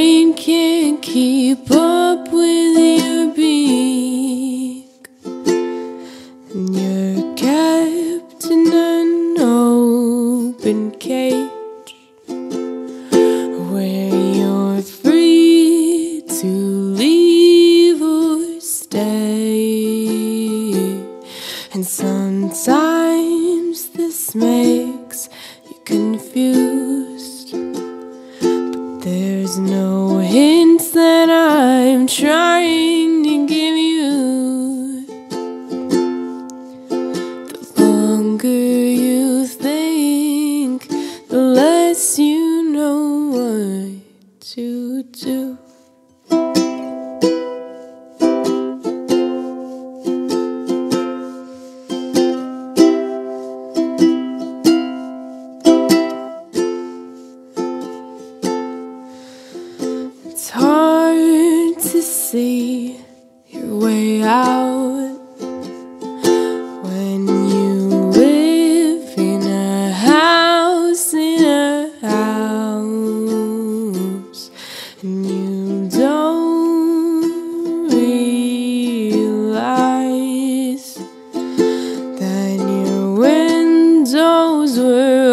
brain can't keep up with your beak. And you're kept in an open cage Where you're free to leave or stay. And sometimes this makes you confused there's no hints that I'm trying It's hard to see your way out when you live in a house in a house and you don't realize that your windows were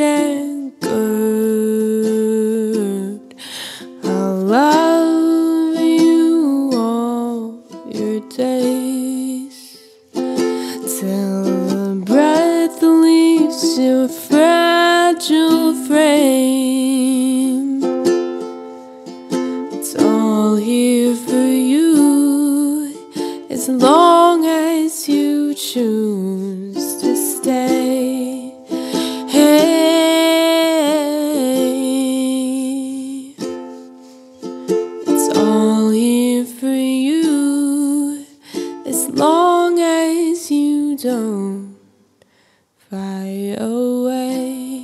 and good, I'll love you all your days till the breath leaves your fragile frame. It's all here for you as long as you choose fly away.